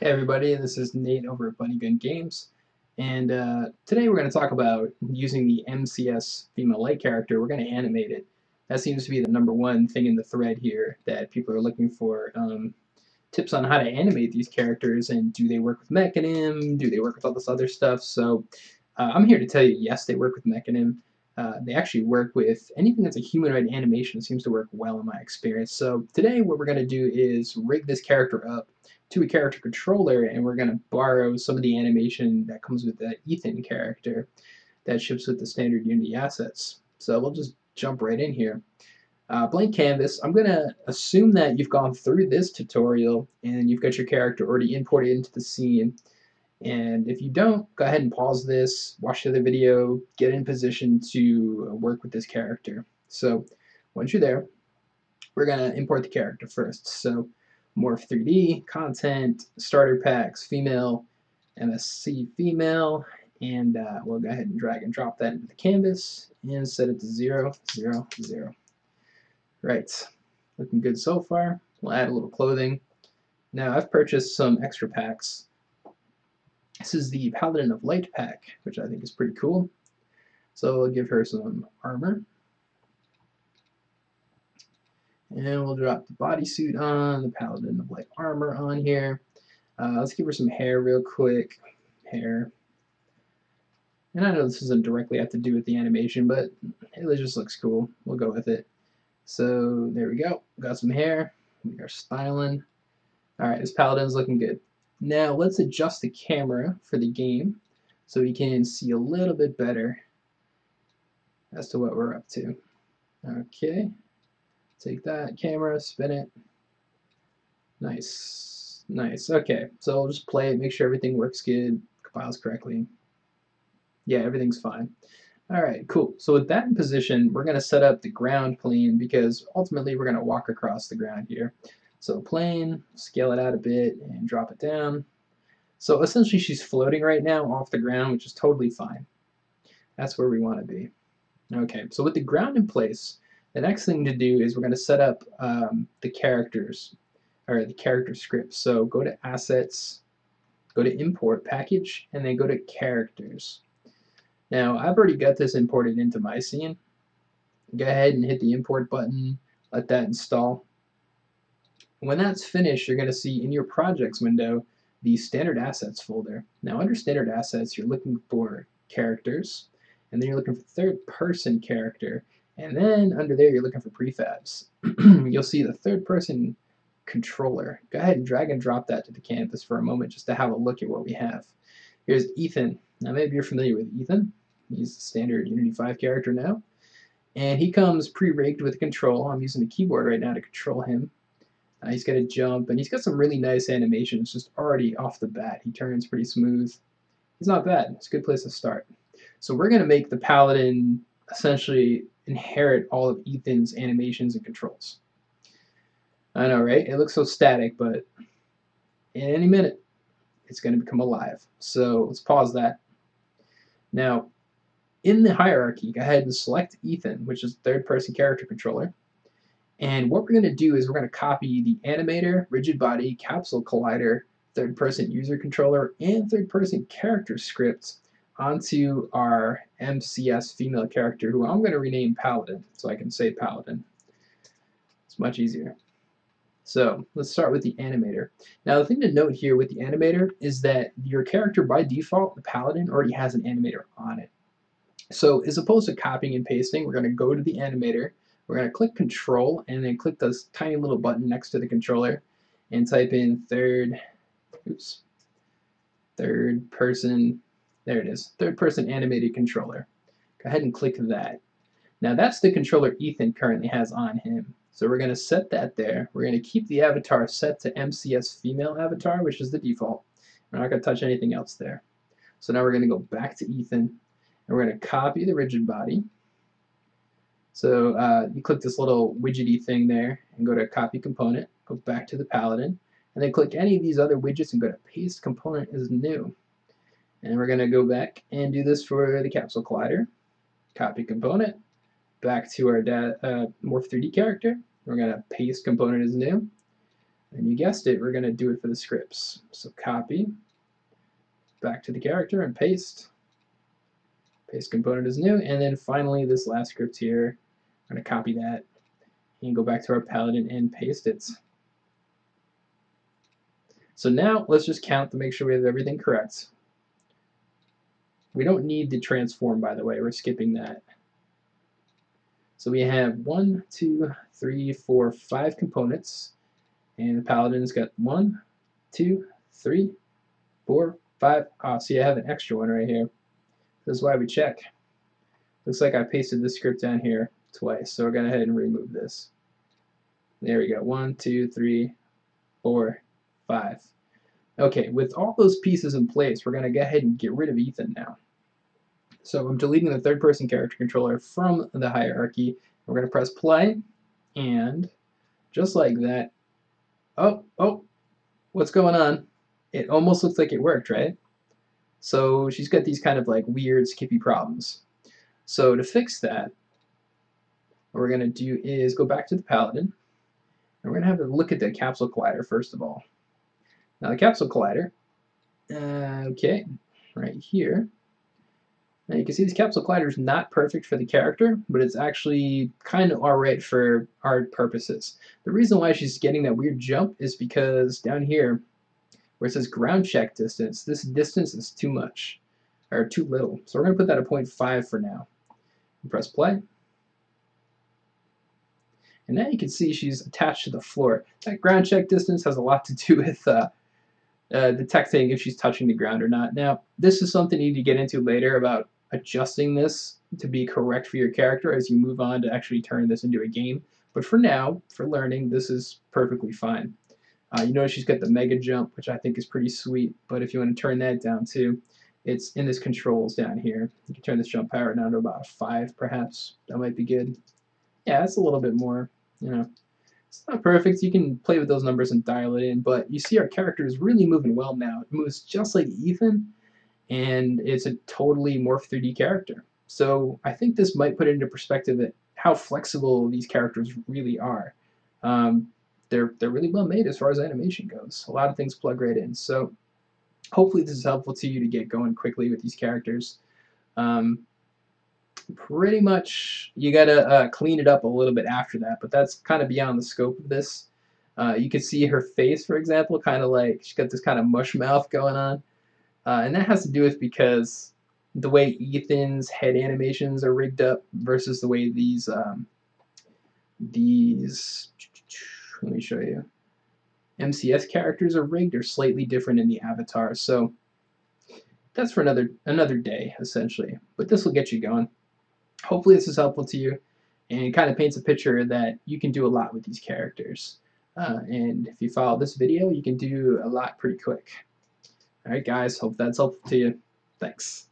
Hey everybody, this is Nate over at Bunny Gun Games, and uh, today we're going to talk about using the MCS female light character. We're going to animate it. That seems to be the number one thing in the thread here that people are looking for. Um, tips on how to animate these characters, and do they work with Mecanim? Do they work with all this other stuff? So uh, I'm here to tell you, yes, they work with Mecanim. Uh, they actually work with anything that's a humanoid animation seems to work well in my experience. So today what we're going to do is rig this character up to a character controller and we're going to borrow some of the animation that comes with the Ethan character that ships with the standard Unity assets. So we'll just jump right in here. Uh, blank canvas, I'm going to assume that you've gone through this tutorial and you've got your character already imported into the scene. And if you don't, go ahead and pause this, watch the other video, get in position to work with this character. So once you're there, we're going to import the character first. So Morph 3D, content, starter packs, female, MSC female, and uh, we'll go ahead and drag and drop that into the canvas and set it to 0, 0, 0. Right, looking good so far. We'll add a little clothing. Now I've purchased some extra packs. This is the Paladin of Light pack, which I think is pretty cool. So we'll give her some armor. And we'll drop the bodysuit on, the Paladin of Light Armor on here. Uh, let's give her some hair real quick. Hair. And I know this doesn't directly have to do with the animation, but it just looks cool. We'll go with it. So there we go. Got some hair. We are styling. Alright, this Paladin's looking good. Now let's adjust the camera for the game so we can see a little bit better as to what we're up to. Okay. Take that camera, spin it. Nice. Nice. Okay, so we'll just play it, make sure everything works good, compiles correctly. Yeah, everything's fine. Alright, cool. So with that in position, we're going to set up the ground plane because ultimately we're going to walk across the ground here. So plane, scale it out a bit and drop it down. So essentially she's floating right now off the ground, which is totally fine. That's where we want to be. Okay, so with the ground in place, the next thing to do is we're going to set up um, the characters, or the character script. So go to Assets, go to Import Package, and then go to Characters. Now, I've already got this imported into my scene. Go ahead and hit the Import button, let that install. When that's finished, you're going to see in your Projects window the Standard Assets folder. Now, under Standard Assets, you're looking for Characters, and then you're looking for Third Person Character, and then under there, you're looking for prefabs. You'll see the third person controller. Go ahead and drag and drop that to the canvas for a moment just to have a look at what we have. Here's Ethan. Now maybe you're familiar with Ethan. He's the standard Unity 5 character now. And he comes pre-rigged with a control. I'm using the keyboard right now to control him. Uh, he's got a jump, and he's got some really nice animations just already off the bat. He turns pretty smooth. He's not bad. It's a good place to start. So we're going to make the Paladin essentially inherit all of Ethan's animations and controls. I know, right? It looks so static, but in any minute, it's going to become alive. So let's pause that. Now, in the hierarchy, go ahead and select Ethan, which is third-person character controller. And what we're going to do is we're going to copy the animator, rigid body, capsule collider, third-person user controller, and third-person character scripts onto our MCS female character who I'm going to rename Paladin so I can say Paladin. It's much easier. So let's start with the animator. Now the thing to note here with the animator is that your character by default, the Paladin, already has an animator on it. So as opposed to copying and pasting, we're going to go to the animator, we're going to click control and then click this tiny little button next to the controller and type in third, oops, third person there it is, third person animated controller. Go ahead and click that. Now that's the controller Ethan currently has on him. So we're going to set that there. We're going to keep the avatar set to MCS female avatar, which is the default. We're not going to touch anything else there. So now we're going to go back to Ethan, and we're going to copy the rigid body. So uh, you click this little widgety thing there, and go to Copy Component, go back to the Paladin, and then click any of these other widgets and go to Paste Component as New. And we're going to go back and do this for the capsule collider. Copy component, back to our uh, Morph 3D character. We're going to paste component as new. And you guessed it, we're going to do it for the scripts. So copy, back to the character and paste. Paste component as new. And then finally this last script here, I'm going to copy that and go back to our paladin and paste it. So now let's just count to make sure we have everything correct. We don't need the transform, by the way. We're skipping that. So we have one, two, three, four, five components. And the paladin's got one, two, three, four, five. Ah, see, I have an extra one right here. This is why we check. Looks like I pasted the script down here twice. So we're going to go ahead and remove this. There we go. One, two, three, four, five. Okay, with all those pieces in place, we're going to go ahead and get rid of Ethan now. So I'm deleting the third person character controller from the hierarchy. We're going to press play, and just like that, oh, oh, what's going on? It almost looks like it worked, right? So she's got these kind of like weird skippy problems. So to fix that, what we're going to do is go back to the Paladin, and we're going to have a look at the capsule collider first of all. Now the capsule collider, uh, okay, right here. Now you can see this capsule collider is not perfect for the character, but it's actually kind of alright for our purposes. The reason why she's getting that weird jump is because down here, where it says ground check distance, this distance is too much, or too little. So we're going to put that at 0.5 for now. Press play. And now you can see she's attached to the floor. That ground check distance has a lot to do with uh, uh, detecting if she's touching the ground or not. Now, this is something you need to get into later about adjusting this to be correct for your character as you move on to actually turn this into a game. But for now, for learning, this is perfectly fine. Uh, you notice she's got the mega jump, which I think is pretty sweet. But if you want to turn that down too, it's in this controls down here. You can turn this jump power down to about a 5 perhaps. That might be good. Yeah, that's a little bit more, you know, it's not perfect. You can play with those numbers and dial it in, but you see our character is really moving well now. It moves just like Ethan, and it's a totally Morph 3D character. So I think this might put into perspective that how flexible these characters really are. Um, they're they're really well made as far as animation goes. A lot of things plug right in. So hopefully this is helpful to you to get going quickly with these characters. Um, pretty much you gotta uh, clean it up a little bit after that but that's kind of beyond the scope of this. Uh, you can see her face for example kind of like she's got this kind of mush mouth going on. Uh, and that has to do with because the way Ethan's head animations are rigged up versus the way these um, these let me show you. MCS characters are rigged are slightly different in the avatar so that's for another another day essentially. But this will get you going hopefully this is helpful to you and kind of paints a picture that you can do a lot with these characters. Uh, and if you follow this video, you can do a lot pretty quick. Alright guys, hope that's helpful to you. Thanks.